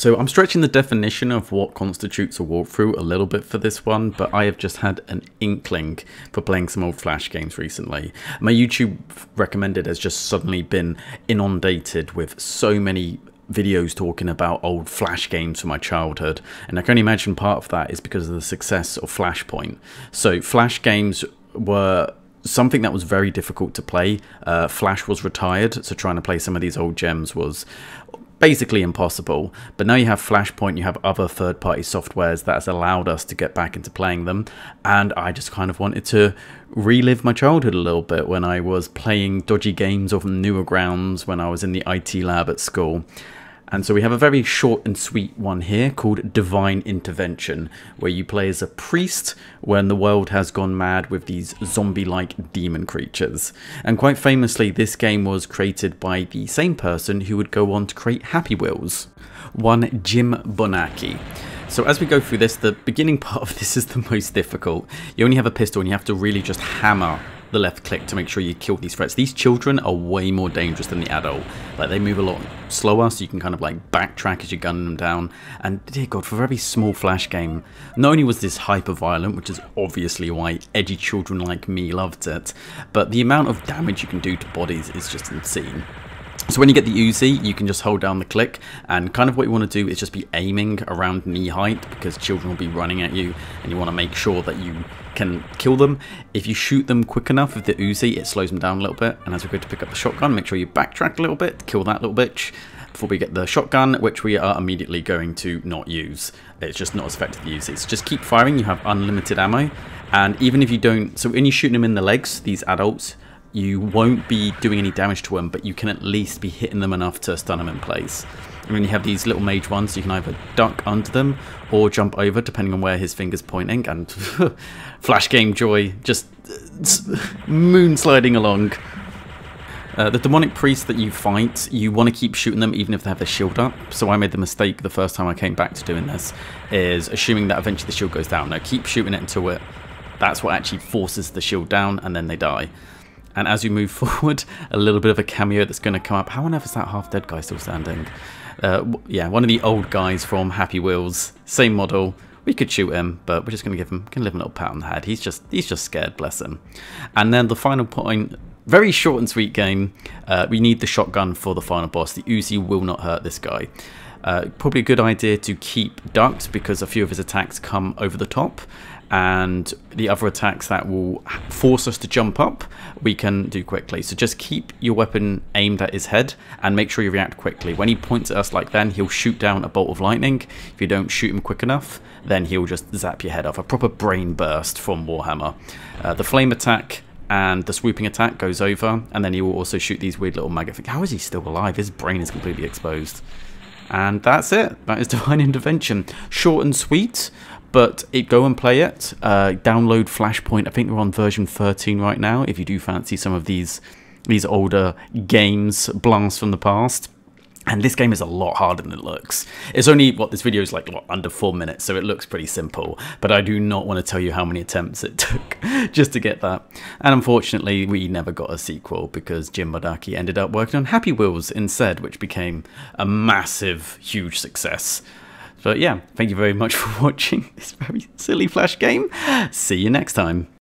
So I'm stretching the definition of what constitutes a walkthrough a little bit for this one, but I have just had an inkling for playing some old Flash games recently. My YouTube recommended has just suddenly been inundated with so many videos talking about old Flash games from my childhood, and I can only imagine part of that is because of the success of Flashpoint. So Flash games were something that was very difficult to play. Uh, Flash was retired, so trying to play some of these old gems was basically impossible. But now you have Flashpoint, you have other third party softwares that has allowed us to get back into playing them. And I just kind of wanted to relive my childhood a little bit when I was playing dodgy games off Newgrounds when I was in the IT lab at school. And so we have a very short and sweet one here called Divine Intervention, where you play as a priest when the world has gone mad with these zombie-like demon creatures. And quite famously, this game was created by the same person who would go on to create Happy Wheels, one Jim Bonacci. So as we go through this, the beginning part of this is the most difficult. You only have a pistol and you have to really just hammer the left click to make sure you kill these threats. These children are way more dangerous than the adult. Like they move a lot slower, so you can kind of like backtrack as you're gunning them down. And dear God, for a very small flash game, not only was this hyper violent, which is obviously why edgy children like me loved it, but the amount of damage you can do to bodies is just insane. So when you get the Uzi, you can just hold down the click, and kind of what you want to do is just be aiming around knee height, because children will be running at you, and you want to make sure that you can kill them. If you shoot them quick enough with the Uzi, it slows them down a little bit, and as we go to pick up the shotgun, make sure you backtrack a little bit, kill that little bitch, before we get the shotgun, which we are immediately going to not use. It's just not as effective to use. It's just keep firing, you have unlimited ammo, and even if you don't, so when you shoot them in the legs, these adults, you won't be doing any damage to them, but you can at least be hitting them enough to stun them in place. And then you have these little mage ones, so you can either duck under them or jump over, depending on where his finger's pointing. And flash game joy, just moon sliding along. Uh, the demonic priests that you fight, you want to keep shooting them even if they have their shield up. So I made the mistake the first time I came back to doing this, is assuming that eventually the shield goes down. No, keep shooting it until it, that's what actually forces the shield down and then they die. And as you move forward, a little bit of a cameo that's going to come up. How on earth is that half-dead guy still standing? Uh, yeah, one of the old guys from Happy Wheels, same model. We could shoot him, but we're just going to give him, can live a little pat on the head. He's just, he's just scared, bless him. And then the final point, very short and sweet game. Uh, we need the shotgun for the final boss. The Uzi will not hurt this guy. Uh, probably a good idea to keep ducked because a few of his attacks come over the top and the other attacks that will force us to jump up we can do quickly. So just keep your weapon aimed at his head and make sure you react quickly. When he points at us like then he'll shoot down a bolt of lightning. If you don't shoot him quick enough then he'll just zap your head off. A proper brain burst from warhammer. Uh, the flame attack and the swooping attack goes over and then he will also shoot these weird little maggot how is he still alive? His brain is completely exposed. And that's it. That is Divine Intervention. Short and sweet, but it, go and play it. Uh, download Flashpoint. I think we're on version 13 right now. If you do fancy some of these these older games, blasts from the past. And this game is a lot harder than it looks. It's only, what, this video is like what, under four minutes, so it looks pretty simple. But I do not want to tell you how many attempts it took just to get that. And unfortunately, we never got a sequel because Jim Bonacci ended up working on Happy Wheels instead, which became a massive, huge success. But yeah, thank you very much for watching this very silly Flash game. See you next time.